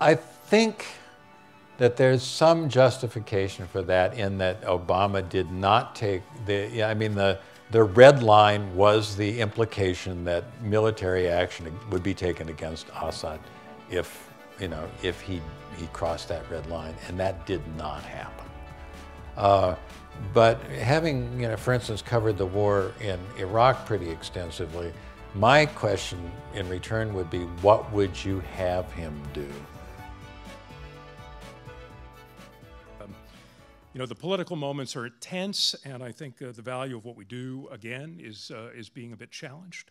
I think that there's some justification for that in that Obama did not take the, I mean, the, the red line was the implication that military action would be taken against Assad if, you know, if he, he crossed that red line, and that did not happen. Uh, but having, you know, for instance, covered the war in Iraq pretty extensively, my question in return would be, what would you have him do? You know, the political moments are tense, and I think uh, the value of what we do, again, is, uh, is being a bit challenged.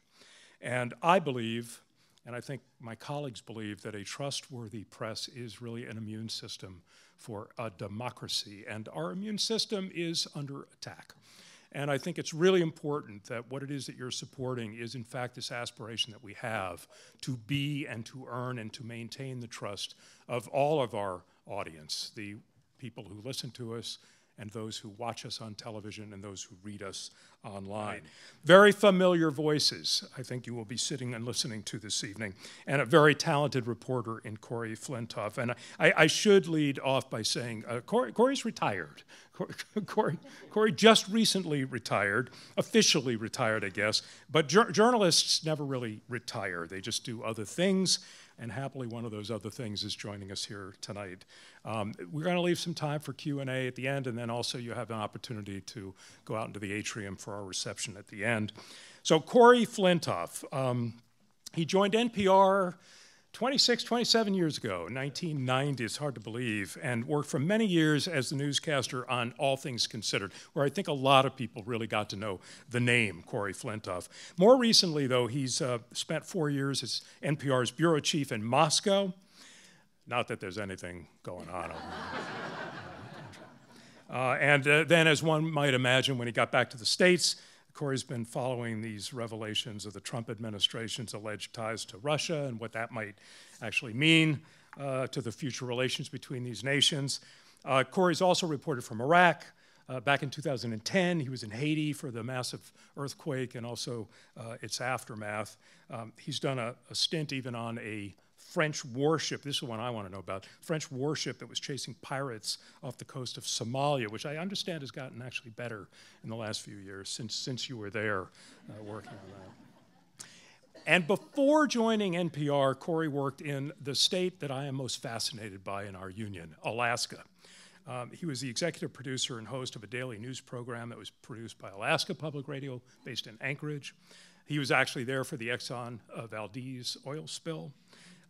And I believe, and I think my colleagues believe, that a trustworthy press is really an immune system for a democracy. And our immune system is under attack. And I think it's really important that what it is that you're supporting is, in fact, this aspiration that we have to be and to earn and to maintain the trust of all of our audience, the people who listen to us, and those who watch us on television and those who read us online. Very familiar voices, I think you will be sitting and listening to this evening, and a very talented reporter in Corey Flintoff. And I, I should lead off by saying uh, Corey, Corey's retired. Corey, Corey just recently retired, officially retired, I guess, but journalists never really retire. They just do other things and happily one of those other things is joining us here tonight. Um, we're going to leave some time for Q&A at the end, and then also you have an opportunity to go out into the atrium for our reception at the end. So Corey Flintoff, um, he joined NPR 26, 27 years ago, 1990, it's hard to believe, and worked for many years as the newscaster on All Things Considered, where I think a lot of people really got to know the name Corey Flintoff. More recently, though, he's uh, spent four years as NPR's bureau chief in Moscow. Not that there's anything going on over there. Uh, and uh, then, as one might imagine, when he got back to the States, Corey's been following these revelations of the Trump administration's alleged ties to Russia and what that might actually mean uh, to the future relations between these nations. Uh, Corey's also reported from Iraq. Uh, back in 2010, he was in Haiti for the massive earthquake and also uh, its aftermath. Um, he's done a, a stint even on a French warship, this is one I want to know about, French warship that was chasing pirates off the coast of Somalia, which I understand has gotten actually better in the last few years since, since you were there uh, working on that. And before joining NPR, Corey worked in the state that I am most fascinated by in our union, Alaska. Um, he was the executive producer and host of a daily news program that was produced by Alaska Public Radio based in Anchorage. He was actually there for the Exxon uh, Valdez oil spill.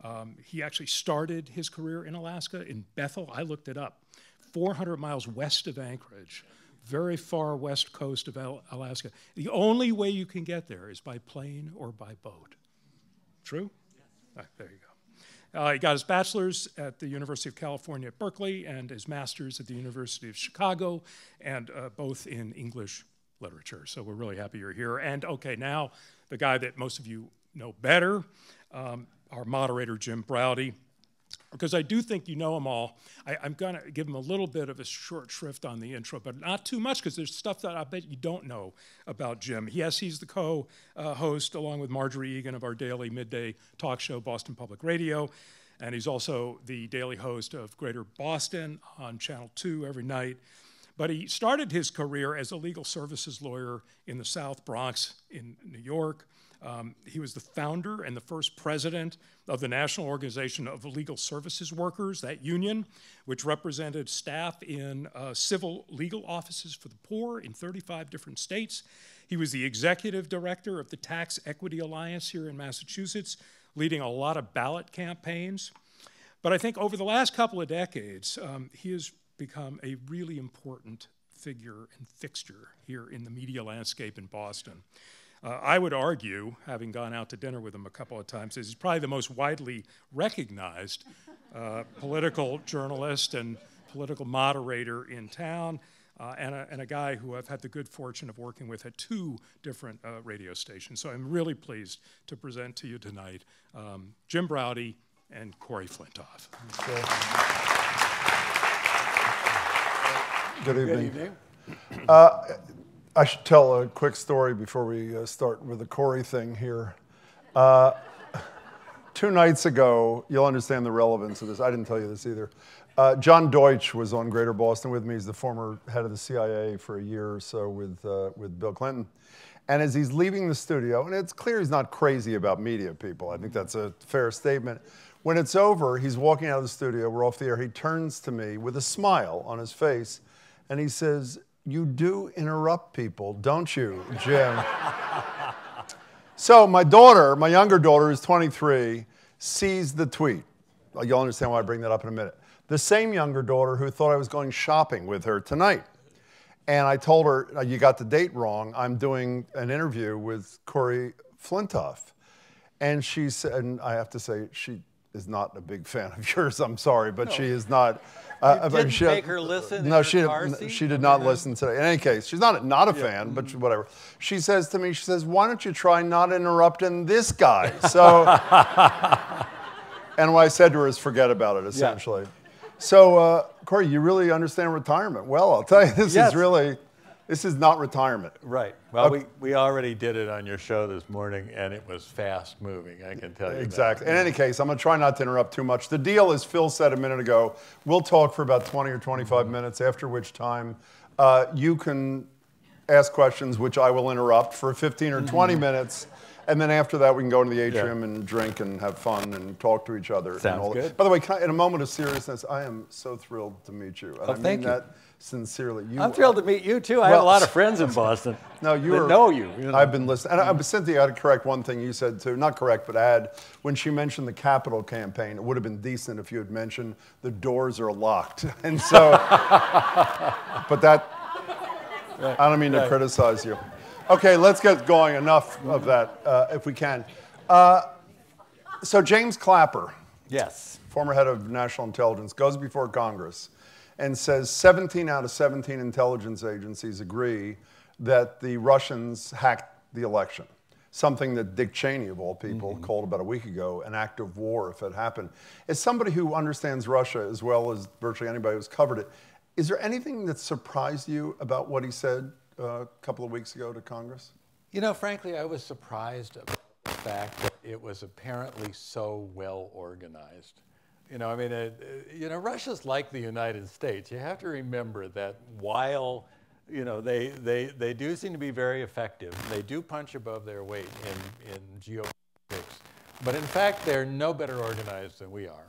Um, he actually started his career in Alaska, in Bethel. I looked it up, 400 miles west of Anchorage, very far west coast of Alaska. The only way you can get there is by plane or by boat. True? Ah, there you go. Uh, he got his bachelor's at the University of California at Berkeley and his master's at the University of Chicago, and uh, both in English literature. So we're really happy you're here. And okay, now the guy that most of you know better. Um, our moderator, Jim Braude, because I do think you know them all. I, am going to give them a little bit of a short shrift on the intro, but not too much because there's stuff that I bet you don't know about Jim. Yes, he's the co host, uh, along with Marjorie Egan, of our daily midday talk show, Boston Public Radio. And he's also the daily host of Greater Boston on Channel 2 every night. But he started his career as a legal services lawyer in the South Bronx in New York. Um, he was the founder and the first president of the National Organization of Legal Services Workers, that union, which represented staff in uh, civil legal offices for the poor in 35 different states. He was the executive director of the Tax Equity Alliance here in Massachusetts, leading a lot of ballot campaigns. But I think over the last couple of decades, um, he has become a really important figure and fixture here in the media landscape in Boston. Uh, I would argue, having gone out to dinner with him a couple of times, he's probably the most widely recognized uh, political journalist and political moderator in town, uh, and, a, and, a, guy who I've had the good fortune of working with at two different uh, radio stations. So I'm really pleased to present to you tonight um, Jim Braude and Corey Flintoff. Good evening. Good evening. I should tell a quick story before we uh, start with the Corey thing here. Uh, two nights ago, you'll understand the relevance of this. I didn't tell you this either. Uh, John Deutsch was on Greater Boston with me. He's the former head of the CIA for a year or so with, uh, with Bill Clinton. And as he's leaving the studio, and it's clear he's not crazy about media people, I think that's a fair statement. When it's over, he's walking out of the studio, we're off the air. He turns to me with a smile on his face, and he says, You do interrupt people, don't you, Jim? so, my daughter, my younger daughter, who's 23, sees the tweet. You'll understand why I bring that up in a minute. The same younger daughter who thought I was going shopping with her tonight. And I told her, You got the date wrong. I'm doing an interview with Corey Flintoff. And she said, and I have to say, she is not a big fan of yours. I'm sorry, but no. she is not. Uh, you didn't she, make her listen. No, she did, she did not listen today. In any case, she's not not a yeah. fan, but mm-hmm. whatever. She says to me, she says, "Why don't you try not interrupting this guy?" So, and what I said to her is, "Forget about it." Essentially. Yeah. So, uh, Corey, you really understand retirement well. I'll tell you, this yes. is really this is not retirement. Right. Well, okay. we, we already did it on your show this morning, and it was fast moving, I can tell you. Exactly. That. In any case, I'm going to try not to interrupt too much. The deal, as Phil said a minute ago, we'll talk for about 20 or 25 minutes, after which time uh, you can ask questions, which I will interrupt for 15 or 20 mm-hmm. minutes. And then after that, we can go into the atrium yeah. and drink and have fun and talk to each other. Sounds good. By the way, I, in a moment of seriousness, I am so thrilled to meet you. And oh, I mean thank you. that sincerely. You, I'm thrilled to meet you too. I well, have a lot of friends in Boston. no, you are, know you. you know. I've been listening. And I, Cynthia, I had to correct one thing you said too. Not correct, but add when she mentioned the capital campaign, it would have been decent if you had mentioned the doors are locked. And so, but that, right. I don't mean right. to criticize you. Okay, let's get going. Enough of that, uh, if we can. Uh, so James Clapper, yes, former head of national intelligence, goes before Congress and says 17 out of 17 intelligence agencies agree that the Russians hacked the election. Something that Dick Cheney, of all people, mm-hmm. called about a week ago an act of war if it happened. As somebody who understands Russia as well as virtually anybody who's covered it, is there anything that surprised you about what he said uh, a couple of weeks ago to Congress? You know, frankly, I was surprised about the fact that it was apparently so well organized. You know, I mean, it, you know, Russia's like the United States. You have to remember that while, you know, they, they, they do seem to be very effective, they do punch above their weight in, in geopolitics, but in fact, they're no better organized than we are.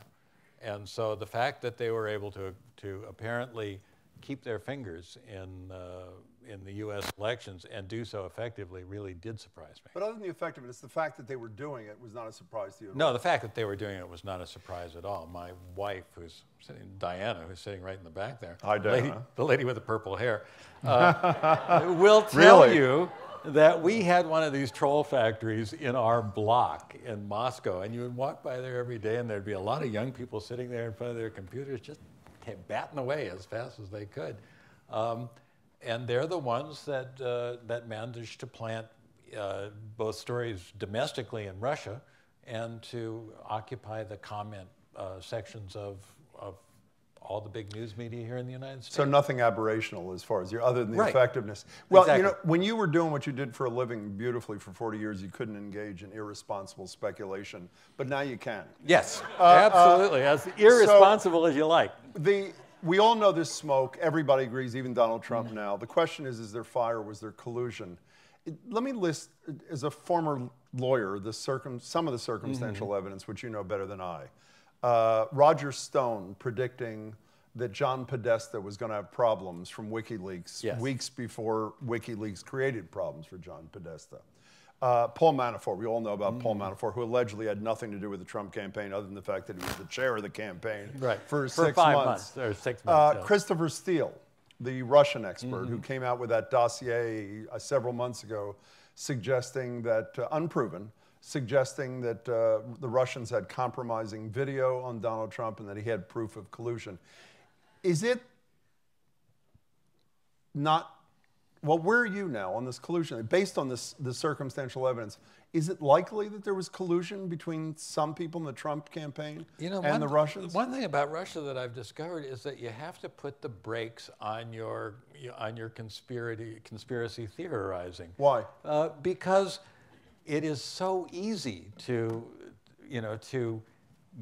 And so the fact that they were able to, to apparently keep their fingers in, uh, in the U.S. elections and do so effectively really did surprise me. But other than the effectiveness, the fact that they were doing it was not a surprise to you. no, the fact that they were doing it was not a surprise at all. My wife, who's sitting, Diana, who's sitting right in the back there, Hi, Diana. Lady, the lady with the purple hair, uh, will tell really? you that we had one of these troll factories in our block in Moscow, and you would walk by there every day, and there'd be a lot of young people sitting there in front of their computers just batting away as fast as they could. Um, and they're the ones that, uh, that managed to plant uh, both stories domestically in Russia and to occupy the comment uh, sections of, of all the big news media here in the United States. So nothing aberrational as far as your other than the right. effectiveness. Well, exactly. you know, when you were doing what you did for a living beautifully for 40 years, you couldn't engage in irresponsible speculation, but now you can. Yes, uh, absolutely, uh, as irresponsible so as you like. The we all know there's smoke. Everybody agrees, even Donald Trump now. The question is, is there fire? Was there collusion? It, let me list, as a former lawyer, the circum, some of the circumstantial mm-hmm. evidence, which you know better than I. Uh, Roger Stone predicting that John Podesta was going to have problems from WikiLeaks yes. weeks before WikiLeaks created problems for John Podesta. Uh, Paul Manafort, we all know about mm. Paul Manafort, who allegedly had nothing to do with the Trump campaign other than the fact that he was the chair of the campaign right. for, for six five months. months or six months. Uh, yeah. Christopher Steele, the Russian expert mm-hmm. who came out with that dossier uh, several months ago suggesting that, uh, unproven, suggesting that uh, the Russians had compromising video on Donald Trump and that he had proof of collusion. Is it not well, where are you now on this collusion? Based on this, the circumstantial evidence, is it likely that there was collusion between some people in the Trump campaign you know, and one, the Russians? One thing about Russia that I've discovered is that you have to put the brakes on your on your conspiracy conspiracy theorizing. Why? Uh, because it is so easy to you know, to,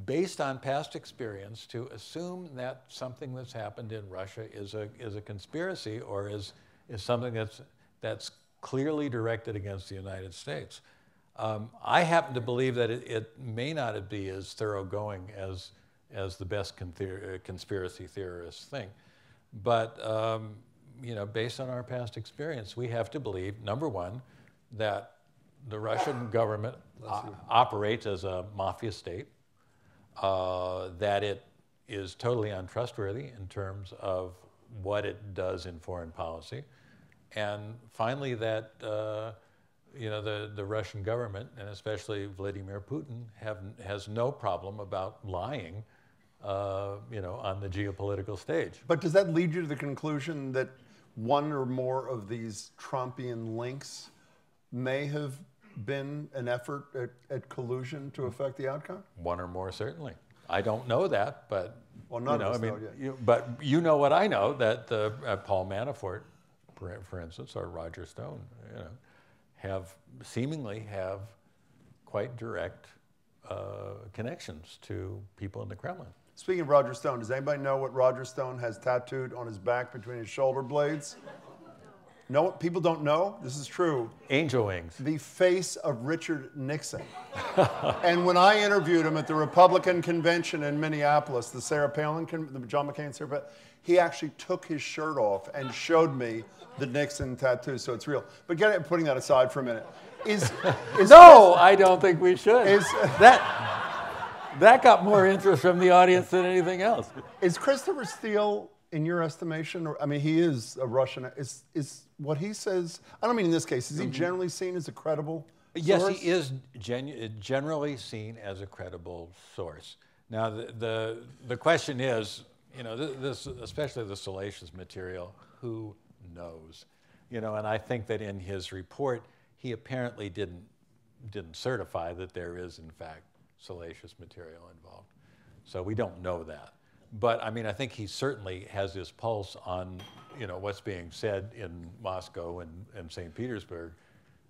based on past experience, to assume that something that's happened in Russia is a, is a conspiracy or is, is something that's, that's clearly directed against the United States. Um, I happen to believe that it, it, may not be as thoroughgoing as, as the best con conspiracy theorists think. But um, you know, based on our past experience, we have to believe, number one, that the Russian government operates as a mafia state, uh, that it is totally untrustworthy in terms of what it does in foreign policy, and finally that uh, you know the, the Russian government and especially Vladimir Putin have, has no problem about lying uh, you know on the geopolitical stage. But does that lead you to the conclusion that one or more of these Trumpian links may have been an effort at, at, collusion to affect the outcome? One or more, certainly. I don't know that, but well, none you know, of us I mean, know yet. You, but you know what I know that uh, Paul Manafort, for, instance, or Roger Stone, you know, have seemingly have quite direct uh, connections to people in the Kremlin. Speaking of Roger Stone, does anybody know what Roger Stone has tattooed on his back between his shoulder blades? No, people don't know. This is true. Angel wings. The face of Richard Nixon. and when I interviewed him at the Republican convention in Minneapolis, the Sarah Palin, the John McCain Sarah he actually took his shirt off and showed me the Nixon tattoo. So it's real. But get it, putting that aside for a minute. Is, is no, I don't think we should. Is that? that got more interest from the audience than anything else. Is Christopher Steele, in your estimation, or I mean, he is a Russian. Is is what he says? I don't mean in this case. Is he mm-hmm. generally seen as a credible? Yes, he is genu- generally seen as a credible source. Now, the, the, the question is, you know, this, especially the salacious material, who knows? You know, and I think that in his report, he apparently didn't, didn't certify that there is, in fact, salacious material involved. So we don't know that. But I mean, I think he certainly has his pulse on, you know, what's being said in Moscow and, and St. Petersburg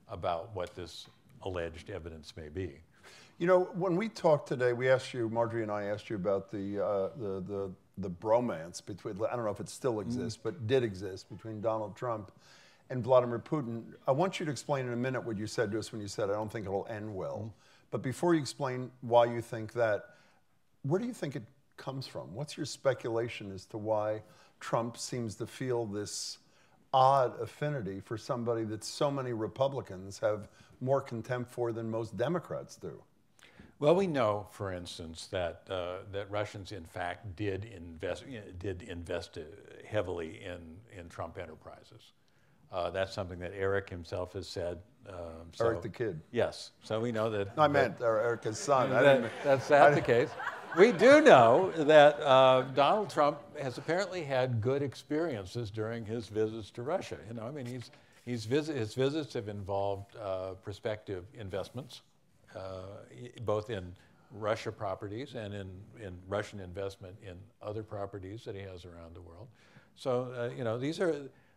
about what this alleged evidence may be. You know, when we talked today, we asked you, Marjorie and I asked you about the, uh, the, the, the, bromance between, I don't know if it still exists, mm. but did exist between Donald Trump and Vladimir Putin. I want you to explain in a minute what you said to us when you said, I don't think it'll end well. Mm. But before you explain why you think that, where do you think it comes from? What's your speculation as to why Trump seems to feel this odd affinity for somebody that so many Republicans have more contempt for than most Democrats do? Well, we know, for instance, that uh, that Russians, in fact, did invest did invest heavily in in Trump enterprises. Uh, that's something that Eric himself has said um, so, Eric the kid. Yes. So we know that. I meant Eric his son. That, that's that the case. We do know that uh, Donald Trump has apparently had good experiences during his visits to Russia. You know, I mean, he's, he's visit, his visits have involved uh, prospective investments, uh, both in Russia properties and in, in Russian investment in other properties that he has around the world. So, uh, you know, these are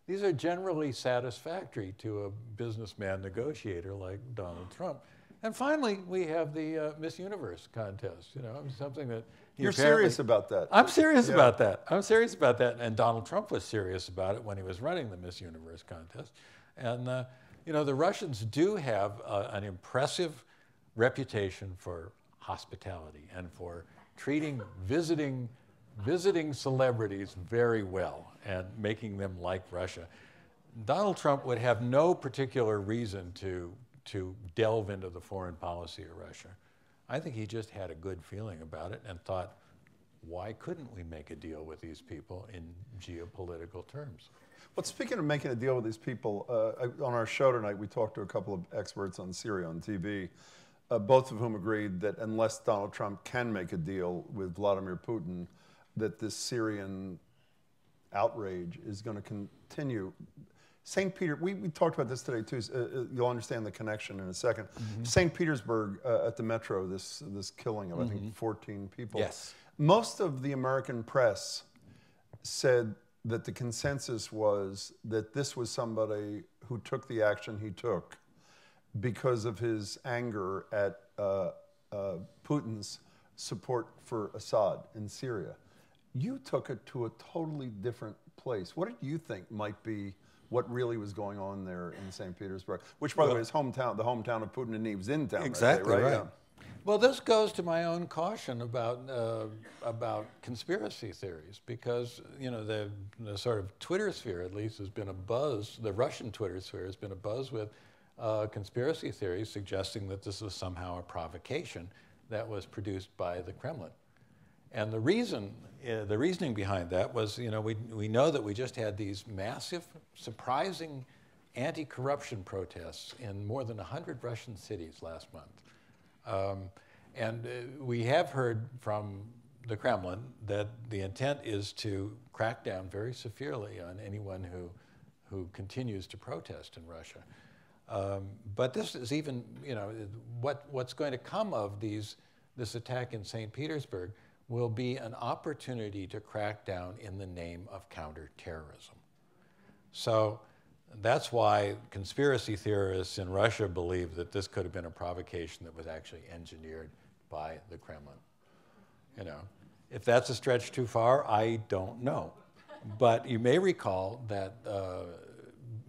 these are generally satisfactory to a businessman negotiator like Donald Trump. And finally, we have the uh, Miss Universe contest. You know, something that you're serious about that. I'm serious yeah. about that. I'm serious about that. And Donald Trump was serious about it when he was running the Miss Universe contest. And uh, you know, the Russians do have uh, an impressive reputation for hospitality and for treating visiting visiting celebrities very well and making them like Russia. Donald Trump would have no particular reason to, to delve into the foreign policy of Russia. I think he just had a good feeling about it and thought, why couldn't we make a deal with these people in geopolitical terms? Well, speaking of making a deal with these people, uh, on our show tonight, we talked to a couple of experts on Syria on TV, uh, both of whom agreed that unless Donald Trump can make a deal with Vladimir Putin, that this Syrian outrage is going to continue. St. Peter, we, we talked about this today too. Uh, uh, you'll understand the connection in a 2nd mm-hmm. St. Petersburg uh, at the metro, this this killing of mm-hmm. I think mm-hmm. 14 people. Yes. Most of the American press said that the consensus was that this was somebody who took the action he took because of his anger at uh, uh Putin's support for Assad in Syria. You took it to a totally different place. What did you think might be what really was going on there in St. Petersburg? Which, by the way, is hometown, the hometown of Putin and Neve's in town. Exactly right. right. Yeah. Well, this goes to my own caution about uh, about conspiracy theories because you know the the sort of Twitter sphere at least has been a buzz. The Russian Twitter sphere has been a buzz with uh, conspiracy theories suggesting that this was somehow a provocation that was produced by the Kremlin. And the reason, uh, the reasoning behind that was, you know, we, we know that we just had these massive, surprising anti-corruption protests in more than 100 Russian cities last month. Um, and uh, we have heard from the Kremlin that the intent is to crack down very severely on anyone who, who continues to protest in Russia. Um, but this is even, you know, what, what's going to come of these, this attack in St. Petersburg will be an opportunity to crack down in the name of counterterrorism. So that's why conspiracy theorists in Russia believe that this could have been a provocation that was actually engineered by the Kremlin. You know, if that's a stretch too far, I don't know. But you may recall that uh,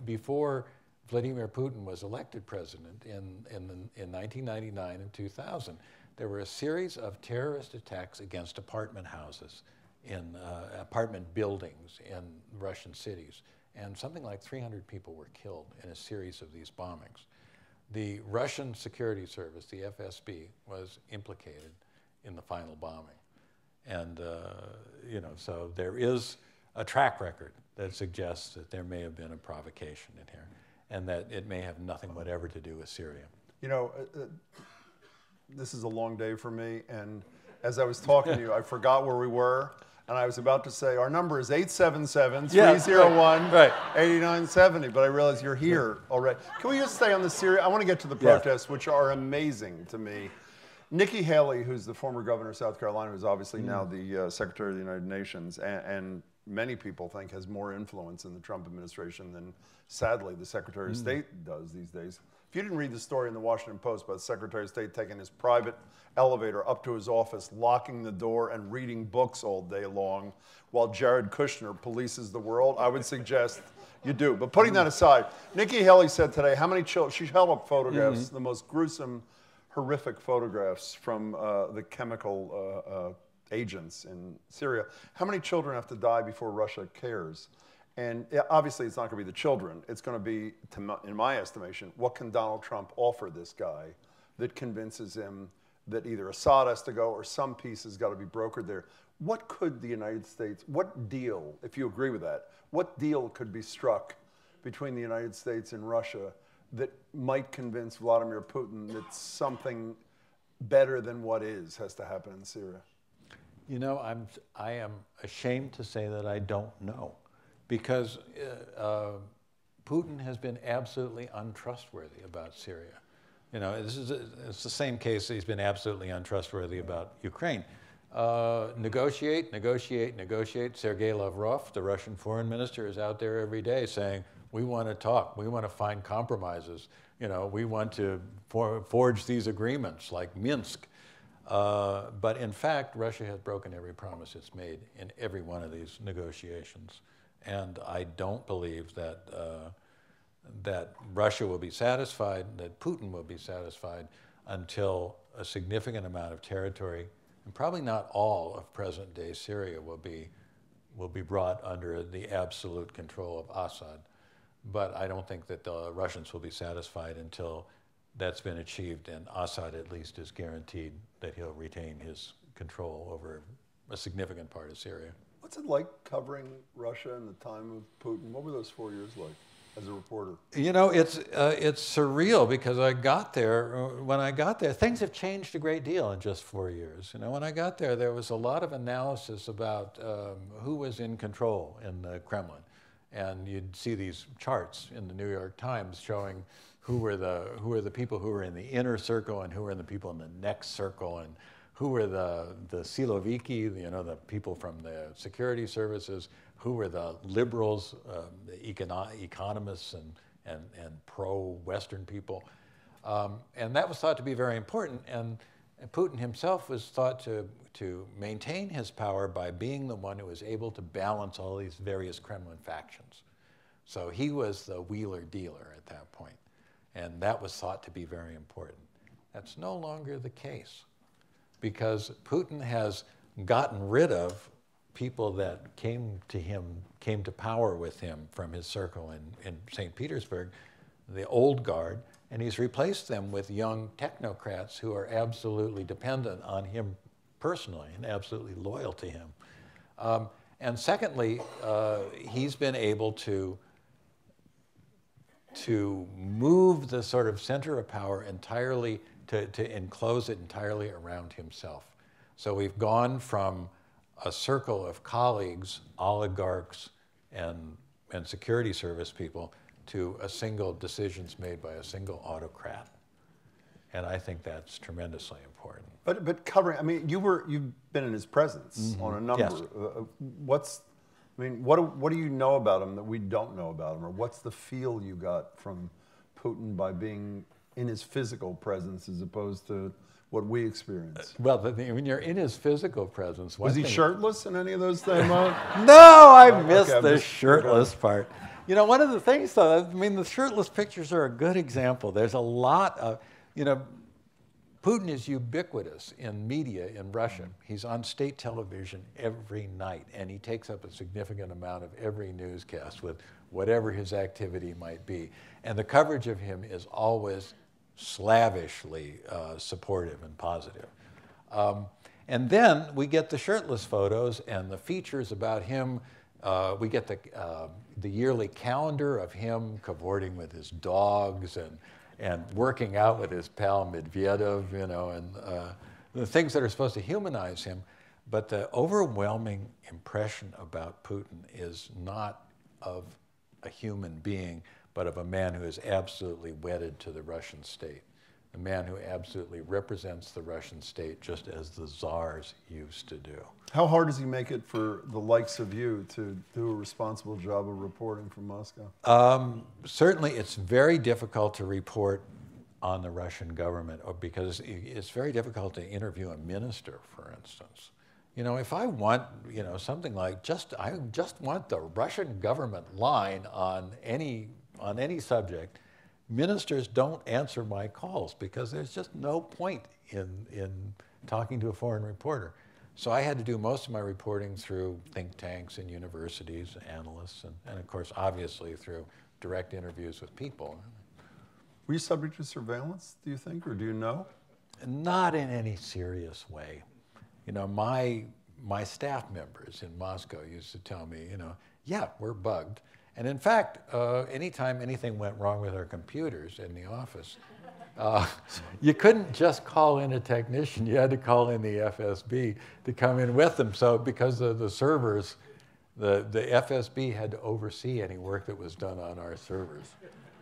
before Vladimir Putin was elected president in, in, in 1999 and 2000, there were a series of terrorist attacks against apartment houses in uh, apartment buildings in Russian cities. And something like 300 people were killed in a series of these bombings. The Russian security service, the FSB, was implicated in the final bombing. And, uh, you know, so there is a track record that suggests that there may have been a provocation in here and that it may have nothing whatever to do with Syria. You know, uh, uh, this is a long day for me, and as I was talking to you, I forgot where we were, and I was about to say our number is 877 301 right. 8970, but I realized you're here already. Can we just stay on the Syria? I want to get to the Yeah. protests, which are amazing to me. Nikki Haley, who's the former governor of South Carolina, who's obviously now the uh, Secretary of the United Nations, and, and many people think has more influence in the Trump administration than, sadly, the Secretary of State does these days. If you didn't read the story in the Washington Post about the Secretary of State taking his private elevator up to his office, locking the door, and reading books all day long while Jared Kushner polices the world, I would suggest you do. But putting that aside, Nikki Haley said today how many children, she held up photographs, the most gruesome, horrific photographs from uh, the chemical uh, uh, agents in Syria. How many children have to die before Russia cares? And obviously, it's not going to be the children. It's going to be, in my estimation, what can Donald Trump offer this guy that convinces him that either Assad has to go or some piece has got to be brokered there? What could the United States, what deal, if you agree with that, what deal could be struck between the United States and Russia that might convince Vladimir Putin that something better than what is has to happen in Syria? You know, I'm, I am ashamed to say that I don't know because uh, uh, Putin has been absolutely untrustworthy about Syria. You know, this is a, it's the same case he's been absolutely untrustworthy about Ukraine. Uh, negotiate, negotiate, negotiate. Sergei Lavrov, the Russian foreign minister, is out there every day saying, we want to talk, we want to find compromises. You know, we want to for, forge these agreements like Minsk. Uh, but in fact, Russia has broken every promise it's made in every one of these negotiations. And I don't believe that, uh, that Russia will be satisfied, that Putin will be satisfied until a significant amount of territory, and probably not all of present day Syria, will be, will be brought under the absolute control of Assad. But I don't think that the Russians will be satisfied until that's been achieved and Assad at least is guaranteed that he'll retain his control over a significant part of Syria. What's it like covering Russia in the time of Putin? What were those four years like as a reporter? You know, it's, uh, it's surreal because I got there, uh, when I got there, things have changed a great deal in just four years. You know, when I got there, there was a lot of analysis about um, who was in control in the Kremlin. And you'd see these charts in the New York Times showing who were the, who were the people who were in the inner circle and who were the people in the next circle and who were the, the Siloviki, you know, the people from the security services, who were the liberals, um, the econo economists and, and, and pro-Western people. Um, and that was thought to be very important. And Putin himself was thought to, to maintain his power by being the one who was able to balance all these various Kremlin factions. So he was the wheeler dealer at that point, and that was thought to be very important. That's no longer the case because Putin has gotten rid of people that came to him, came to power with him from his circle in, in St. Petersburg, the old guard, and he's replaced them with young technocrats who are absolutely dependent on him personally and absolutely loyal to him. Um, and secondly, uh, he's been able to to move the sort of center of power entirely to, to enclose it entirely around himself. So we've gone from a circle of colleagues, oligarchs, and, and security service people to a single decisions made by a single autocrat. And I think that's tremendously important. But, but covering, I mean, you were, you've been in his presence mm-hmm. on a number. Yes. Uh, uh, what's, I mean, what do, what do you know about him that we don't know about him? Or what's the feel you got from Putin by being in his physical presence as opposed to what we experience. Uh, well, when you're in his physical presence, was he shirtless in any of those things? no, I missed okay, the shirtless part. You know, one of the things, though, I mean, the shirtless pictures are a good example. There's a lot of, you know, Putin is ubiquitous in media in Russia. Mm-hmm. He's on state television every night, and he takes up a significant amount of every newscast with whatever his activity might be. And the coverage of him is always slavishly uh, supportive and positive. Um, and then we get the shirtless photos and the features about him. Uh, we get the, uh, the yearly calendar of him cavorting with his dogs and, and working out with his pal Medvedev, you know, and uh, the things that are supposed to humanize him. But the overwhelming impression about Putin is not of a human being, but of a man who is absolutely wedded to the Russian state, a man who absolutely represents the Russian state just as the czars used to do. How hard does he make it for the likes of you to do a responsible job of reporting from Moscow? Um, certainly, it's very difficult to report on the Russian government because it's very difficult to interview a minister, for instance. You know, if I want, you know, something like just I just want the Russian government line on any on any subject, ministers don't answer my calls because there's just no point in, in talking to a foreign reporter. So I had to do most of my reporting through think tanks and universities, analysts, and, and of course, obviously, through direct interviews with people. Were you subject to surveillance, do you think, or do you know? Not in any serious way. You know, my, my staff members in Moscow used to tell me, you know, yeah, we're bugged. And in fact, uh, anytime anything went wrong with our computers in the office, uh, you couldn't just call in a technician. You had to call in the FSB to come in with them. So because of the servers, the, the FSB had to oversee any work that was done on our servers.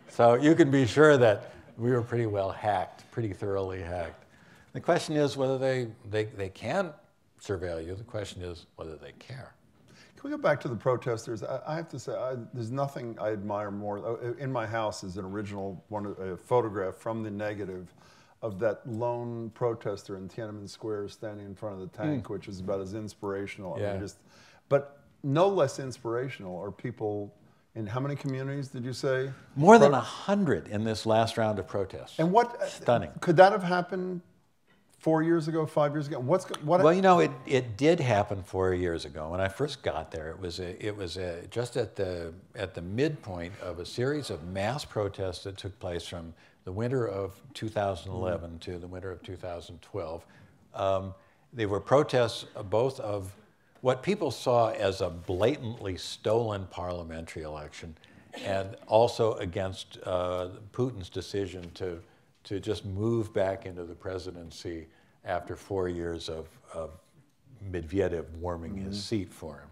So you can be sure that we were pretty well hacked, pretty thoroughly hacked. The question is whether they, they, they can surveil you. The question is whether they care. Can we go back to the protesters? I, I have to say, I, there's nothing I admire more. Uh, in my house is an original one, a photograph from the negative of that lone protester in Tiananmen Square standing in front of the tank, mm. which is about as inspirational. Yeah. I mean, just, but no less inspirational are people in how many communities did you say? More Pro- than a hundred in this last round of protests. And what? Stunning. Could that have happened four years ago, five years ago? What's what? Well, you know, it, it did happen four years ago. When I first got there, it was a, it was a, just at the at the midpoint of a series of mass protests that took place from the winter of 2011 mm-hmm. to the winter of 2012. Um, they were protests both of what people saw as a blatantly stolen parliamentary election, and also against uh, Putin's decision to to just move back into the presidency after four years of, of Medvedev warming mm-hmm. his seat for him.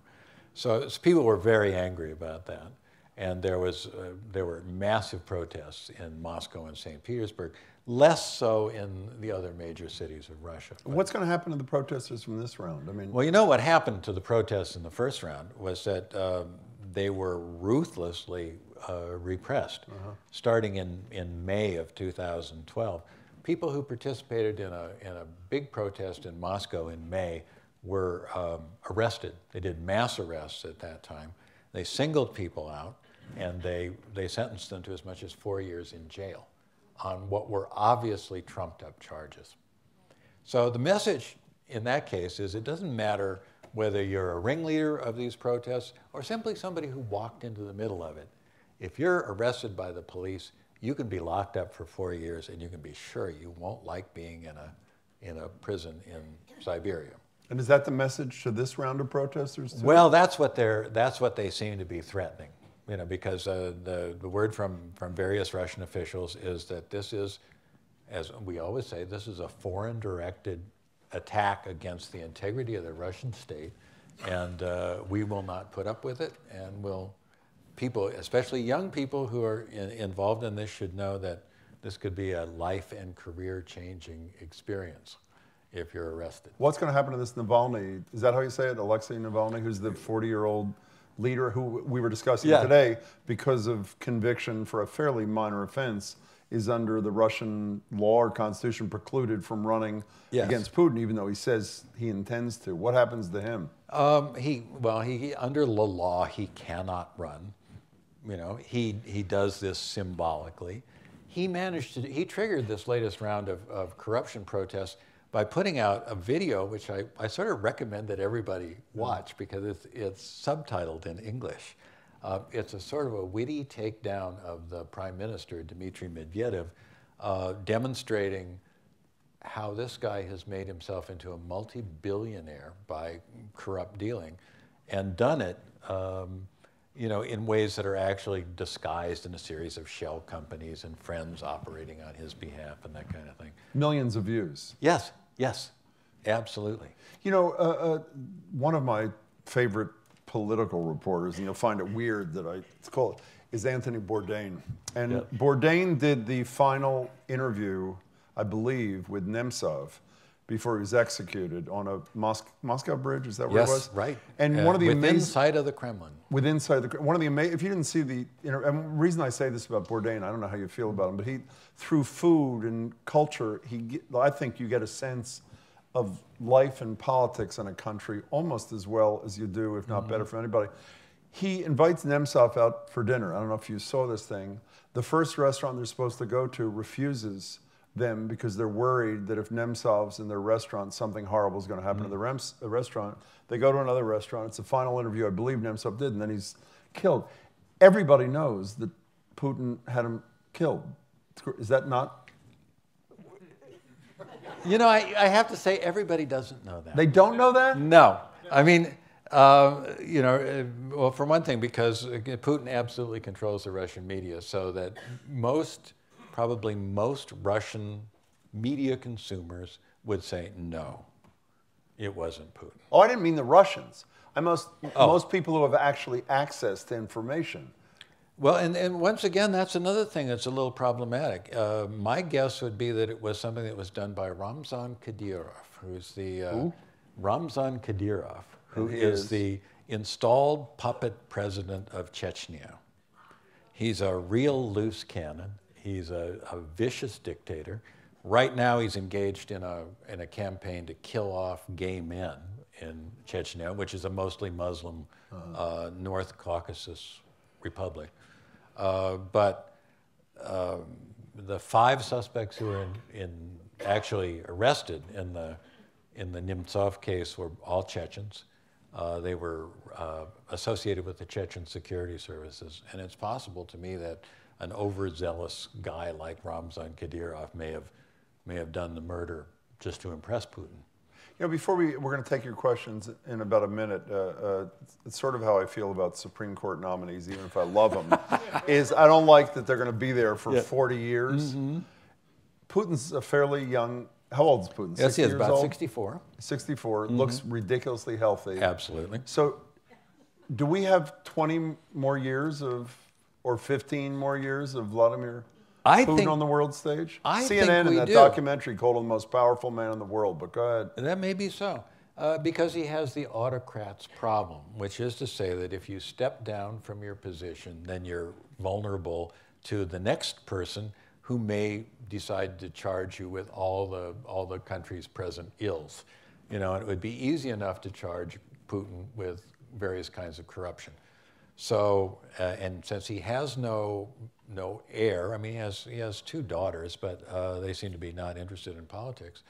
So, so, people were very angry about that. And there, was, uh, there were massive protests in Moscow and St. Petersburg, less so in the other major cities of Russia. But What's going to happen to the protesters from this round? I mean, well, you know what happened to the protests in the first round was that um, they were ruthlessly uh, repressed. Uh-huh. Starting in, in May of 2012, people who participated in a, in a big protest in Moscow in May were um, arrested. They did mass arrests at that time. They singled people out and they, they sentenced them to as much as four years in jail on what were obviously trumped up charges. So the message in that case is it doesn't matter whether you're a ringleader of these protests or simply somebody who walked into the middle of it. If you're arrested by the police, you can be locked up for four years and you can be sure you won't like being in a, in a prison in Siberia. And is that the message to this round of protesters? Too? Well, that's what they're that's what they seem to be threatening. You know, because uh, the the word from from various Russian officials is that this is, as we always say, this is a foreign directed attack against the integrity of the Russian state, and uh, we will not put up with it, and will people, especially young people who are in, involved in this, should know that this could be a life and career changing experience if you're arrested. What's going to happen to this Navalny? Is that how you say it? Alexei Navalny, who's the 40 year old leader who we were discussing yeah. today because of conviction for a fairly minor offense is under the Russian law or constitution precluded from running yes. against Putin, even though he says he intends to. What happens to him? Um, he well, he under the law he cannot run. You know, he he does this symbolically. He managed to he triggered this latest round of, of corruption protests by putting out a video, which I, I sort of recommend that everybody watch because it's, it's subtitled in English. Uh, it's a sort of a witty takedown of the Prime Minister, Dmitry Medvedev, uh, demonstrating how this guy has made himself into a multi-billionaire by corrupt dealing and done it um, you know, in ways that are actually disguised in a series of shell companies and friends operating on his behalf and that kind of thing. Millions of views. Yes, yes, absolutely. You know, uh, uh, one of my favorite political reporters, and you'll find it weird that I call it, is Anthony Bourdain. And yep. Bourdain did the final interview, I believe, with Nemtsov before he was executed on a Mos- Moscow bridge. Is that where yes, it was? right. And uh, one of the within amazing sight of the Kremlin. Within sight of the one of the amazing. If you didn't see the, you know, and reason I say this about Bourdain, I don't know how you feel about him, but he through food and culture, he I think you get a sense of life and politics in a country almost as well as you do, if not mm-hmm. better, for anybody. He invites Nemtsov out for dinner. I don't know if you saw this thing. The first restaurant they're supposed to go to refuses them because they're worried that if Nemtsov's in their restaurant, something horrible is going to happen mm-hmm. to the rems- restaurant. They go to another restaurant. It's a final interview, I believe Nemtsov did, and then he's killed. Everybody knows that Putin had him killed. Is that not? You know, I, I have to say, everybody doesn't know that. They don't know that? No. I mean, uh, you know, uh, well, for one thing, because Putin absolutely controls the Russian media, so that most probably most Russian media consumers would say no, it wasn't Putin. Oh, I didn't mean the Russians. I most oh. most people who have actually access to information. Well, and, and once again, that's another thing that's a little problematic. Uh, my guess would be that it was something that was done by Ramzan Kadyrov, who's the uh, Who? Ramzan Kadyrov, who is, is the installed puppet president of Chechnya. He's a real loose cannon. He's a, a, vicious dictator. Right now, he's engaged in a, in a campaign to kill off gay men in Chechnya, which is a mostly Muslim uh-huh. uh, North Caucasus republic. Uh, but uh, the five suspects who were in, in, actually arrested in the, in the Nemtsov case were all Chechens. Uh, they were uh, associated with the Chechen security services. And it's possible to me that an overzealous guy like Ramzan Kadyrov may have, may have done the murder just to impress Putin. You know, before we, we're going to take your questions in about a minute, uh, uh, it's sort of how I feel about Supreme Court nominees, even if I love them, is I don't like that they're going to be there for yeah. 40 years. Mm-hmm. Putin's a fairly young, how old is Putin? Yes, he is about old? 64. 64, mm-hmm. looks ridiculously healthy. Absolutely. So do we have 20 more years of or 15 more years of Vladimir I Putin think, on the world stage? I CNN in that do. documentary called him the most powerful man in the world, but go ahead. And That may be so. Uh, because he has the autocrat's problem, which is to say that if you step down from your position, then you're vulnerable to the next person who may decide to charge you with all the, all the country's present ills. You know, and it would be easy enough to charge Putin with various kinds of corruption. So, uh, and since he has no, no heir, I mean, he has, he has two daughters, but uh, they seem to be not interested in politics.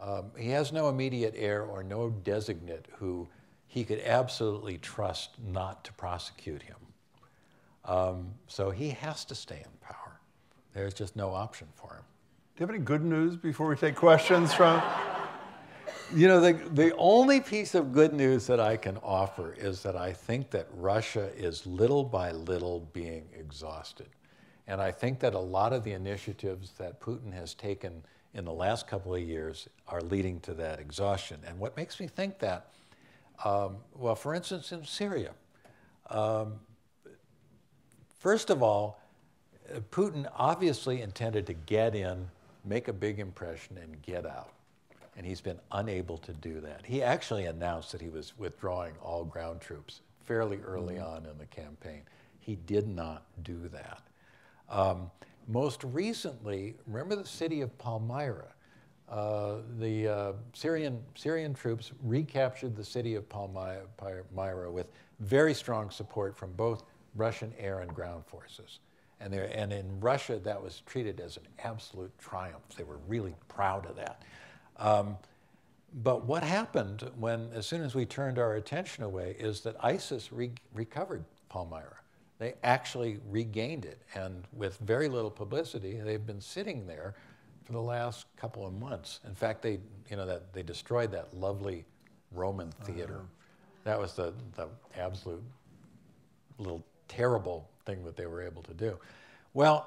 Um, he has no immediate heir or no designate who he could absolutely trust not to prosecute him. Um, so he has to stay in power. There's just no option for him. Do you have any good news before we take questions from? You know, the, the only piece of good news that I can offer is that I think that Russia is little by little being exhausted. And I think that a lot of the initiatives that Putin has taken in the last couple of years are leading to that exhaustion. And what makes me think that, um, well, for instance, in Syria, um, first of all, Putin obviously intended to get in, make a big impression, and get out. And he's been unable to do that. He actually announced that he was withdrawing all ground troops fairly early mm-hmm. on in the campaign. He did not do that. Um, most recently, remember the city of Palmyra? Uh, the uh, Syrian, Syrian troops recaptured the city of Palmyra with very strong support from both Russian air and ground forces. And, there, and in Russia, that was treated as an absolute triumph. They were really proud of that. Um, but what happened when, as soon as we turned our attention away, is that ISIS re recovered Palmyra. They actually regained it, and with very little publicity, they've been sitting there for the last couple of months. In fact, they, you know, that they destroyed that lovely Roman theater. Uh -huh. That was the, the absolute little terrible thing that they were able to do. Well,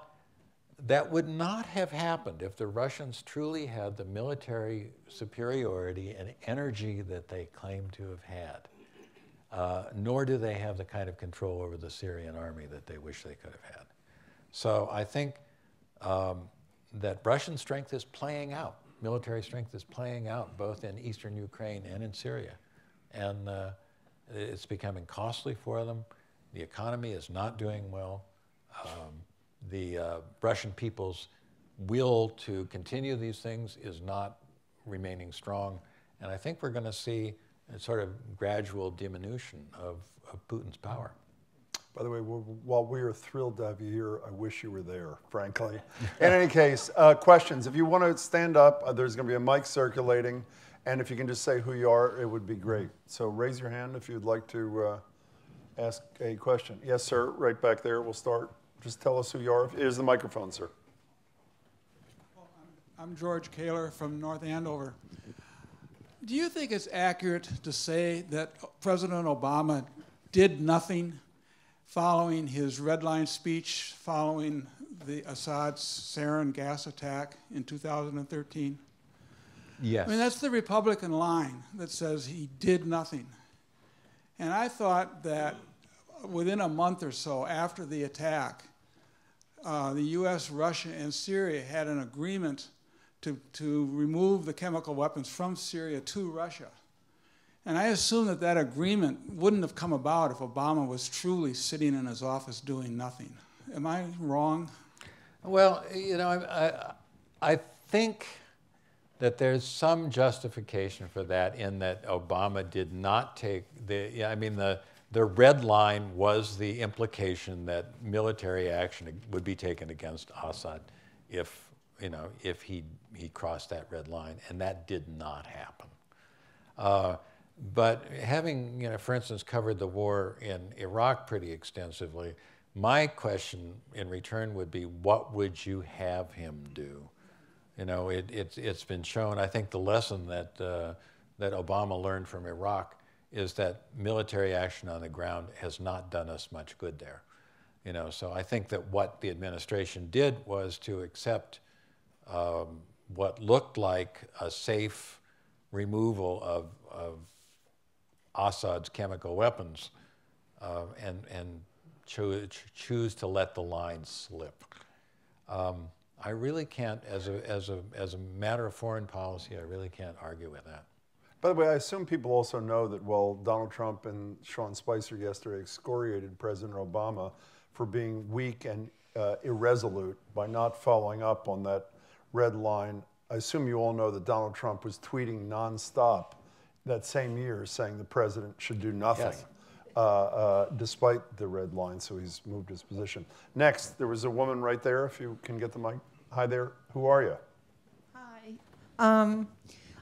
that would not have happened if the Russians truly had the military superiority and energy that they claim to have had. Uh, nor do they have the kind of control over the Syrian army that they wish they could have had. So I think um, that Russian strength is playing out. Military strength is playing out both in eastern Ukraine and in Syria. And uh, it's becoming costly for them. The economy is not doing well. Um, the uh, Russian people's will to continue these things is not remaining strong. And I think we're going to see a sort of gradual diminution of, of Putin's power. By the way, while we are thrilled to have you here, I wish you were there, frankly. In any case, uh, questions. If you want to stand up, uh, there's going to be a mic circulating. And if you can just say who you are, it would be great. So raise your hand if you'd like to uh, ask a question. Yes, sir, right back there. We'll start. Just tell us who you are. Here's the microphone, sir. I'm George Kaler from North Andover. Do you think it's accurate to say that President Obama did nothing following his red line speech following the Assad sarin gas attack in 2013? Yes. I mean, that's the Republican line that says he did nothing. And I thought that within a month or so after the attack, uh, the US, Russia, and Syria had an agreement to, to remove the chemical weapons from Syria to Russia. And I assume that that agreement wouldn't have come about if Obama was truly sitting in his office doing nothing. Am I wrong? Well, you know, I, I, I think that there's some justification for that in that Obama did not take the, I mean, the, the red line was the implication that military action would be taken against Assad if, you know, if he, he crossed that red line, and that did not happen. Uh, but having, you know, for instance, covered the war in Iraq pretty extensively, my question in return would be, what would you have him do? You know, it, it, it's been shown, I think the lesson that, uh, that Obama learned from Iraq is that military action on the ground has not done us much good there. You know, so I think that what the administration did was to accept um, what looked like a safe removal of, of Assad's chemical weapons uh, and, and cho choose to let the line slip. Um, I really can't, as a, as, a, as a matter of foreign policy, I really can't argue with that. By the way, I assume people also know that while Donald Trump and Sean Spicer yesterday excoriated President Obama for being weak and uh, irresolute by not following up on that red line. I assume you all know that Donald Trump was tweeting nonstop that same year saying the president should do nothing. Yes. Uh, uh, despite the red line, so he's moved his position. Next, there was a woman right there, if you can get the mic. Hi there, who are you? Hi. Um,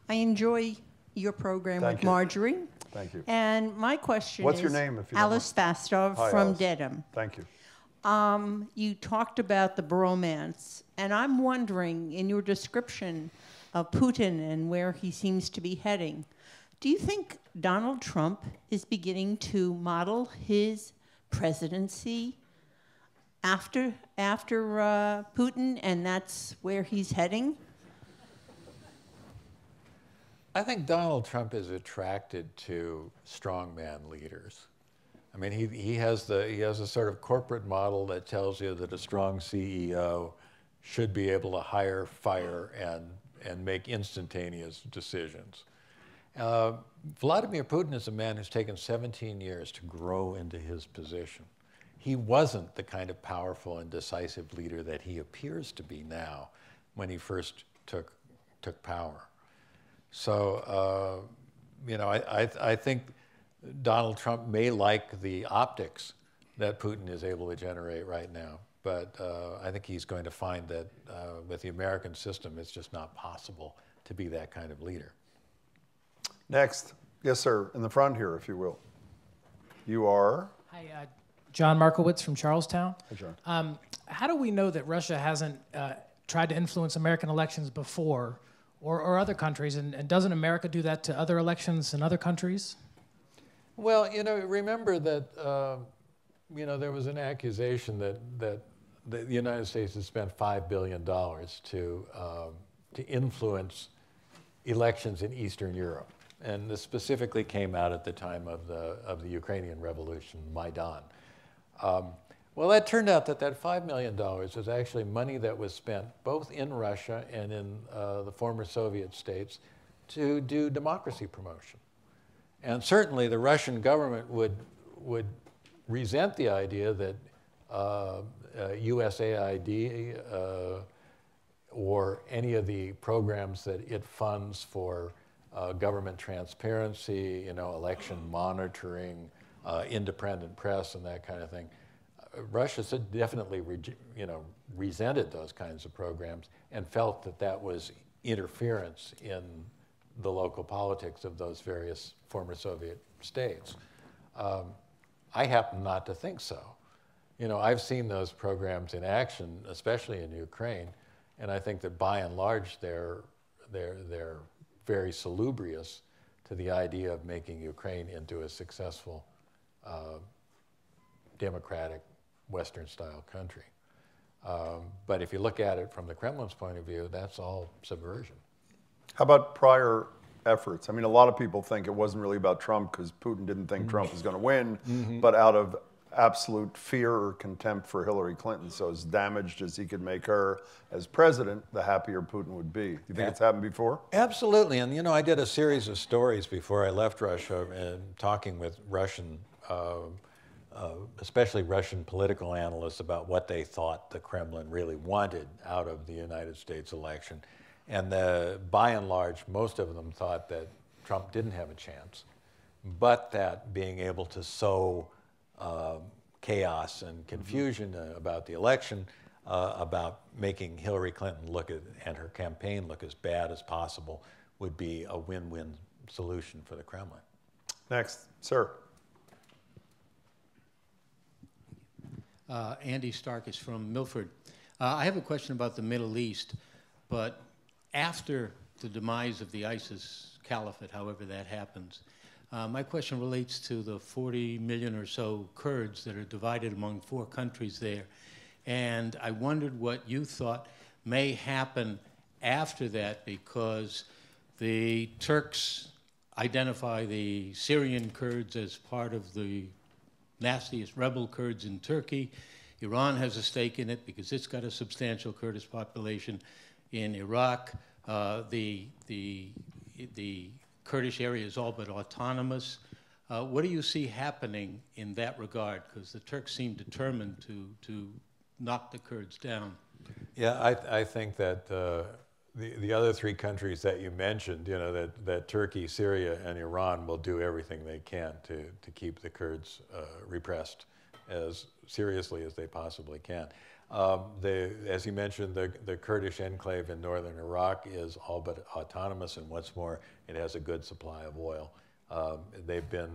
I enjoy your program Thank with you. Marjorie. Thank you. And my question What's is your name, if you Alice Fastov Hi, from Alice. Dedham. Thank you. Um, you talked about the bromance, and I'm wondering, in your description of Putin and where he seems to be heading, do you think Donald Trump is beginning to model his presidency after after uh, Putin, and that's where he's heading? I think Donald Trump is attracted to strongman leaders. I mean, he, he, has the, he has a sort of corporate model that tells you that a strong CEO should be able to hire, fire, and, and make instantaneous decisions. Uh, Vladimir Putin is a man who's taken 17 years to grow into his position. He wasn't the kind of powerful and decisive leader that he appears to be now when he first took, took power. So, uh, you know, I, I, I, think Donald Trump may like the optics that Putin is able to generate right now, but uh, I think he's going to find that uh, with the American system, it's just not possible to be that kind of leader. Next, yes, sir, in the front here, if you will. You are? Hi, uh, John Markowitz from Charlestown. Hi, John. Um, how do we know that Russia hasn't uh, tried to influence American elections before? Or, or other countries. And, and, doesn't America do that to other elections in other countries? Well, you know, remember that, uh, you know, there was an accusation that, that the United States has spent $5 billion to, uh, to influence elections in Eastern Europe. And this specifically came out at the time of the, of the Ukrainian Revolution, Maidan. Um, well, that turned out that that $5 million was actually money that was spent both in Russia and in uh, the former Soviet states to do democracy promotion. And certainly the Russian government would, would resent the idea that uh, uh, USAID uh, or any of the programs that it funds for uh, government transparency, you know, election monitoring, uh, independent press, and that kind of thing, Russia definitely, you know, resented those kinds of programs and felt that that was interference in the local politics of those various former Soviet states. Um, I happen not to think so. You know, I've seen those programs in action, especially in Ukraine, and I think that by and large they're, they're, they're very salubrious to the idea of making Ukraine into a successful uh, democratic Western style country. Um, but if you look at it from the Kremlin's point of view, that's all subversion. How about prior efforts? I mean, a lot of people think it wasn't really about Trump because Putin didn't think. Trump was going to win, mm-hmm. but out of absolute fear or contempt for Hillary Clinton. So, as damaged as he could make her as president, the happier Putin would be. Do you think yeah. it's happened before? Absolutely. And, you know, I did a series of stories before I left Russia and talking with Russian. Uh, uh, especially Russian political analysts, about what they thought the Kremlin really wanted out of the United States election. And the, by and large, most of them thought that Trump didn't have a chance, but that being able to sow uh, chaos and confusion uh, about the election, uh, about making Hillary Clinton look at, and her campaign look as bad as possible, would be a win win solution for the Kremlin. Next, sir. Uh, Andy Stark is from Milford. Uh, I have a question about the Middle East, but after the demise of the ISIS caliphate, however that happens, uh, my question relates to the 40 million or so Kurds that are divided among four countries there. And I wondered what you thought may happen after that because the Turks identify the Syrian Kurds as part of the nastiest rebel Kurds in Turkey. Iran has a stake in it because it's got a substantial Kurdish population. In Iraq, uh, the, the, the Kurdish area is all but autonomous. Uh, what do you see happening in that regard? Because the Turks seem determined to, to knock the Kurds down. Yeah, I, I think that uh, the, the other three countries that you mentioned, you know, that, that Turkey, Syria, and Iran will do everything they can to, to keep the Kurds uh, repressed as seriously as they possibly can. Um, the, as you mentioned, the, the Kurdish enclave in northern Iraq is all but autonomous, and what's more, it has a good supply of oil. Um, they've been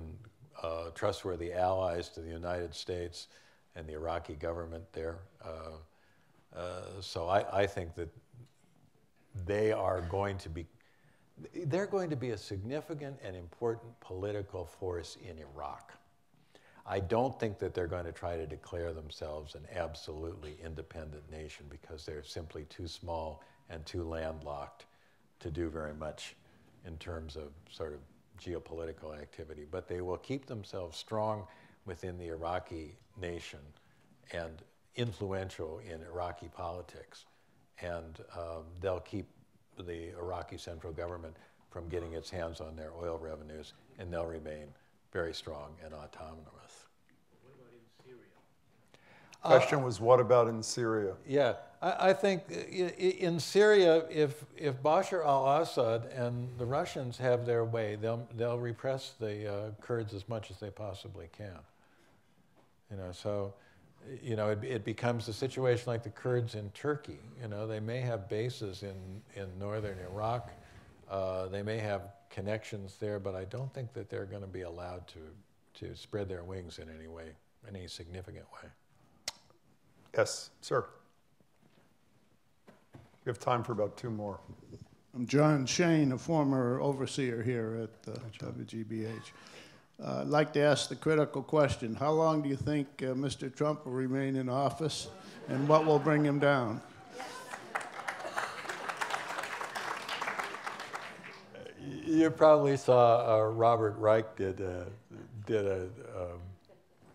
uh, trustworthy allies to the United States and the Iraqi government there. Uh, uh, so I, I think that they are going to be, they're going to be a significant and important political force in Iraq. I don't think that they're going to try to declare themselves an absolutely independent nation because they're simply too small and too landlocked to do very much in terms of sort of geopolitical activity. But they will keep themselves strong within the Iraqi nation and influential in Iraqi politics. And um, they'll keep the Iraqi central government from getting its hands on their oil revenues, and they'll remain very strong and autonomous. What about in Syria? Uh, Question was, what about in Syria? Yeah, I, I think in Syria, if, if Bashar al-Assad and the Russians have their way, they'll, they'll repress the uh, Kurds as much as they possibly can. You know, so, you know, it, it becomes a situation like the Kurds in Turkey. You know, they may have bases in, in northern Iraq. Uh, they may have connections there, but I don't think that they're going to be allowed to, to spread their wings in any way, in any significant way. Yes, sir. We have time for about two more. I'm John Shane, a former overseer here at uh, WGBH. Uh, I'd like to ask the critical question. How long do you think uh, Mr. Trump will remain in office, and what will bring him down? You probably saw uh, Robert Reich did, uh, did a, um,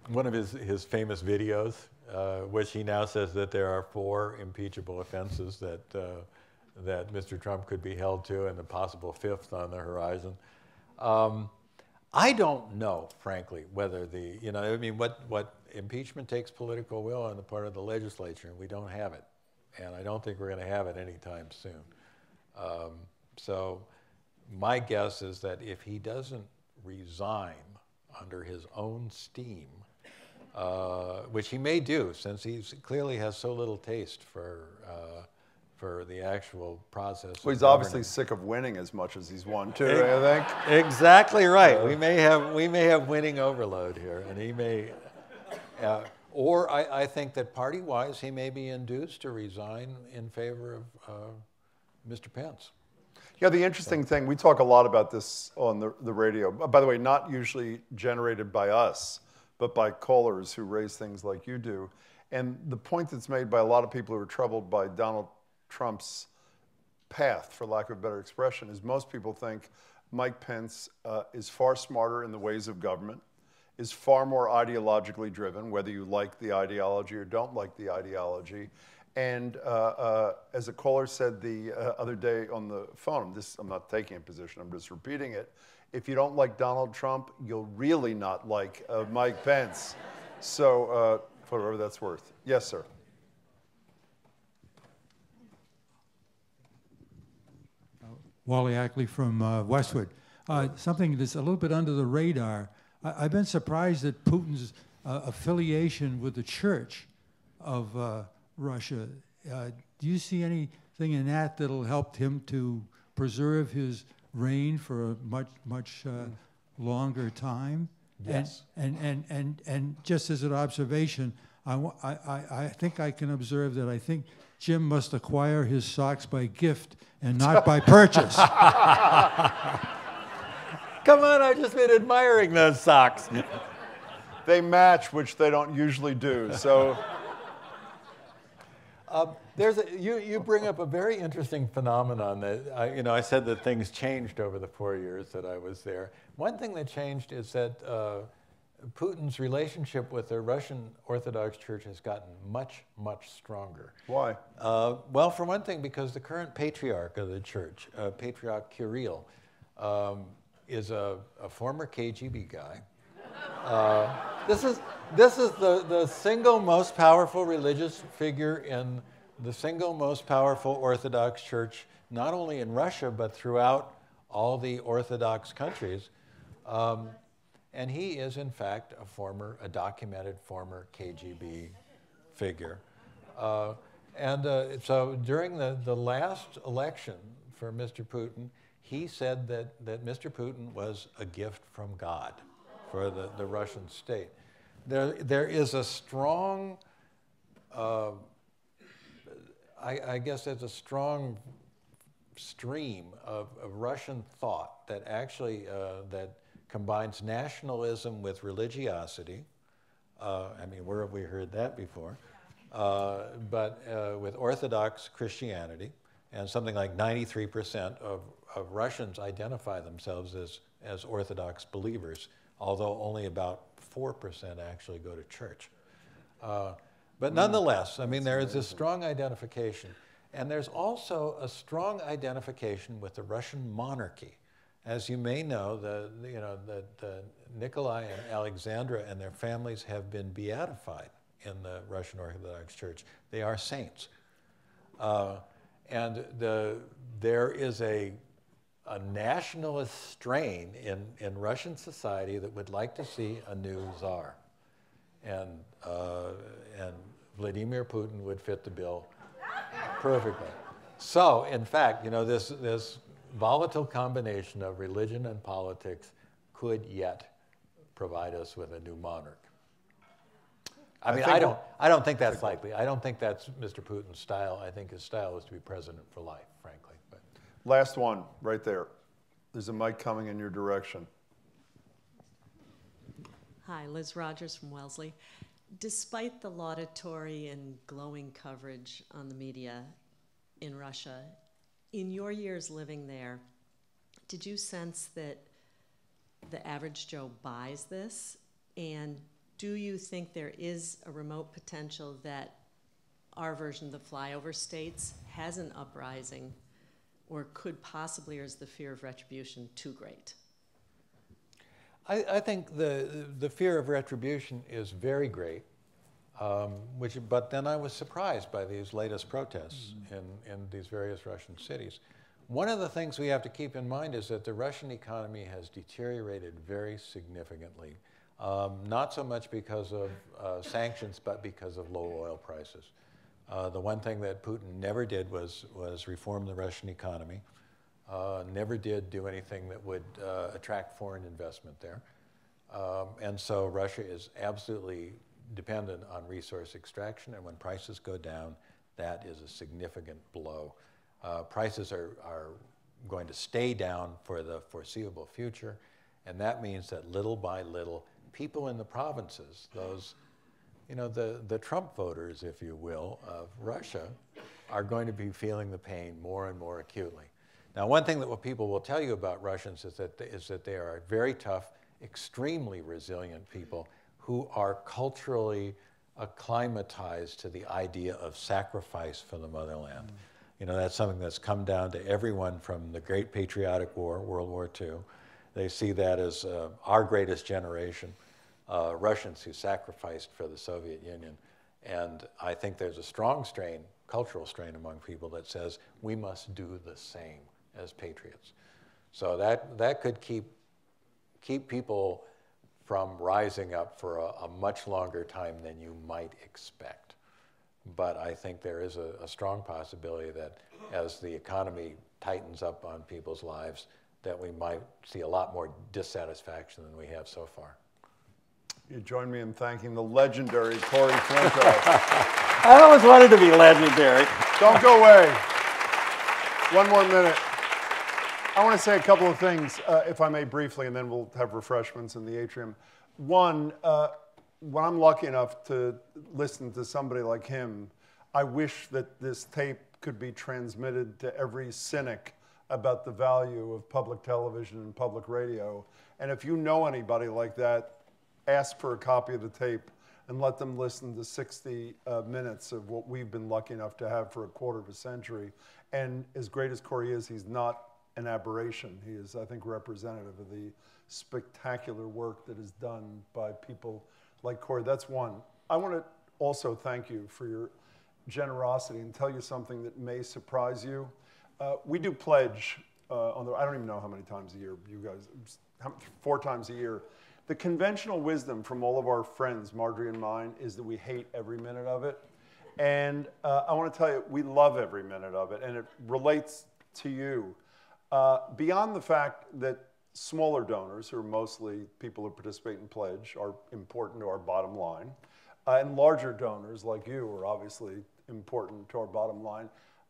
one of his, his famous videos uh, which he now says that there are four impeachable offenses that, uh, that Mr. Trump could be held to, and a possible fifth on the horizon. Um, I don't know, frankly, whether the, you know, I mean, what, what impeachment takes political will on the part of the legislature, and we don't have it. And I don't think we're going to have it anytime soon. Um, so my guess is that if he doesn't resign under his own steam, uh, which he may do since he clearly has so little taste for, uh, for the actual process. Well, he's obviously sick of winning as much as he's won too, I think. Exactly right. we, may have, we may have winning overload here, and he may, uh, or I, I, think that party-wise, he may be induced to resign in favor of uh, Mr. Pence. Yeah, the interesting thing, we talk a lot about this on the, the radio. By the way, not usually generated by us but by callers who raise things like you do. And the point that's made by a lot of people who are troubled by Donald Trump's path, for lack of a better expression, is most people think Mike Pence uh, is far smarter in the ways of government, is far more ideologically driven, whether you like the ideology or don't like the ideology. And uh, uh, as a caller said the uh, other day on the phone, I'm, I'm not taking a position, I'm just repeating it if you don't like Donald Trump, you'll really not like uh, Mike Pence. So, uh, for whatever that's worth. Yes, sir. Wally Ackley from uh, Westwood. Uh, something that's a little bit under the radar. I, have been surprised at Putin's uh, affiliation with the Church of uh, Russia. do you see anything in that that'll help him to preserve his reign for a much, much uh, longer time. Yes. And, and, and, and, and just as an observation, I, I, I think I can observe that I think Jim must acquire his socks by gift and not by purchase. Come on, I've just been admiring those socks. they match, which they don't usually do. So. Uh, there's a, you, you bring up a very interesting phenomenon that, I, you know, I said that things changed over the four years that I was there. One thing that changed is that uh, Putin's relationship with the Russian Orthodox Church has gotten much, much stronger. Why? Uh, well, for one thing, because the current patriarch of the church, uh, Patriarch Kirill, um, is a, a, former KGB guy. Uh, this is this is the, the single most powerful religious figure in the single most powerful Orthodox church, not only in Russia, but throughout all the Orthodox countries. Um, and he is, in fact, a former, a documented former KGB figure. Uh, and uh, so during the, the last election for Mr. Putin, he said that, that Mr. Putin was a gift from God for the, the Russian state. There, there is a strong, uh, I, I, guess there's a strong stream of, of Russian thought that actually uh, that combines nationalism with religiosity. Uh, I mean, where have we heard that before? Uh, but uh, with Orthodox Christianity, and something like 93% of, of Russians identify themselves as, as Orthodox believers, although only about 4% actually go to church. Uh, but nonetheless, I mean, there is this strong identification. And there's also a strong identification with the Russian monarchy. As you may know, the, you know, the, the Nikolai and Alexandra and their families have been beatified in the Russian Orthodox Church. They are saints. Uh, and the, there is a, a nationalist strain in, in Russian society that would like to see a new czar. And, uh, and Vladimir Putin would fit the bill perfectly. So, in fact, you know, this, this volatile combination of religion and politics could yet provide us with a new monarch. I mean, I, I don't, I don't think that's likely. I don't think that's Mr. Putin's style. I think his style is to be president for life, frankly. But. Last one, right there. There's a mic coming in your direction. Hi, Liz Rogers from Wellesley. Despite the laudatory and glowing coverage on the media in Russia, in your years living there, did you sense that the average Joe buys this? And do you think there is a remote potential that our version of the flyover states has an uprising or could possibly, or is the fear of retribution too great? I, I think the, the fear of retribution is very great. Um, which, but then I was surprised by these latest protests mm-hmm. in, in these various Russian cities. One of the things we have to keep in mind is that the Russian economy has deteriorated very significantly, um, not so much because of uh, sanctions, but because of low oil prices. Uh, the one thing that Putin never did was, was reform the Russian economy, uh, never did do anything that would uh, attract foreign investment there. Um, and so Russia is absolutely dependent on resource extraction, and when prices go down, that is a significant blow. Uh, prices are, are going to stay down for the foreseeable future, and that means that little by little, people in the provinces, those, you know, the, the Trump voters, if you will, of Russia, are going to be feeling the pain more and more acutely. Now, one thing that what people will tell you about Russians is that, is that they are very tough, extremely resilient people who are culturally acclimatized to the idea of sacrifice for the motherland. Mm. You know, that's something that's come down to everyone from the Great Patriotic War, World War II. They see that as uh, our greatest generation, uh, Russians who sacrificed for the Soviet Union. And I think there's a strong strain, cultural strain among people that says we must do the same as patriots. So that, that could keep, keep people from rising up for a, a, much longer time than you might expect. But I think there is a, a, strong possibility that as the economy tightens up on people's lives, that we might see a lot more dissatisfaction than we have so far. You join me in thanking the legendary Corey Flintoff. I always wanted to be legendary. Don't go away. One more minute. I want to say a couple of things, uh, if I may, briefly, and then we'll have refreshments in the atrium. One, uh, when I'm lucky enough to listen to somebody like him, I wish that this tape could be transmitted to every cynic about the value of public television and public radio. And if you know anybody like that, ask for a copy of the tape and let them listen to 60 uh, minutes of what we've been lucky enough to have for a quarter of a century. And as great as Corey is, he's not an aberration. He is, I think, representative of the spectacular work that is done by people like Corey. That's one. I want to also thank you for your generosity and tell you something that may surprise you. Uh, we do pledge uh, on the, I don't even know how many times a year you guys, how, four times a year. The conventional wisdom from all of our friends, Marjorie and mine, is that we hate every minute of it. And uh, I want to tell you, we love every minute of it, and it relates to you. Uh, beyond the fact that smaller donors, who are mostly people who participate in Pledge, are important to our bottom line, uh, and larger donors like you are obviously important to our bottom line.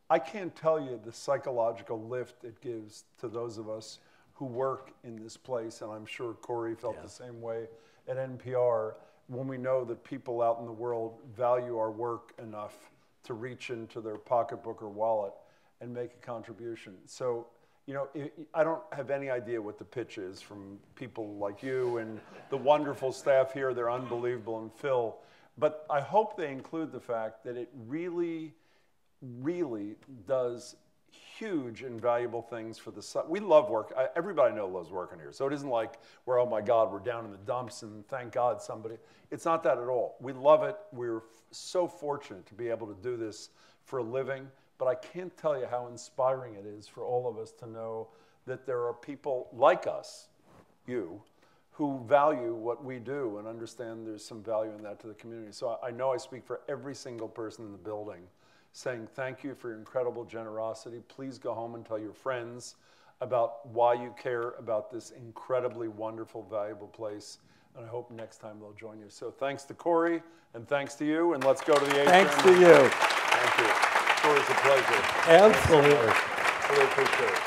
I can't tell you the psychological lift it gives to those of us who work in this place, and I'm sure Corey felt yeah. the same way at NPR when we know that people out in the world value our work enough to reach into their pocketbook or wallet and make a contribution. So, you know, I don't have any idea what the pitch is from people like you and the wonderful staff here. They're unbelievable, and Phil. But I hope they include the fact that it really, really does huge and valuable things for the site. We love work. I, everybody knows loves working here. So it isn't like we're, oh my God, we're down in the dumps and thank God somebody. It's not that at all. We love it. We're so fortunate to be able to do this for a living. But I can't tell you how inspiring it is for all of us to know that there are people like us, you, who value what we do and understand there's some value in that to the community. So I know I speak for every single person in the building saying thank you for your incredible generosity. Please go home and tell your friends about why you care about this incredibly wonderful, valuable place. And I hope next time they'll join you. So thanks to Corey, and thanks to you. And let's go to the Thanks to you. Thank you. It's a pleasure. Absolutely. Really appreciate it.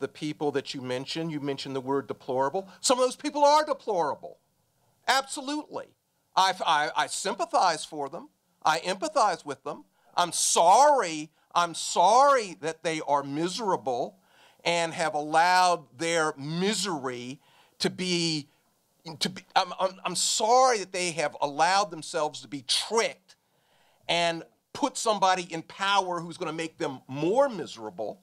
The people that you mentioned, you mentioned the word deplorable. Some of those people are deplorable. Absolutely. I, I, I sympathize for them. I empathize with them. I'm sorry. I'm sorry that they are miserable and have allowed their misery to be. To be I'm, I'm, I'm sorry that they have allowed themselves to be tricked and put somebody in power who's going to make them more miserable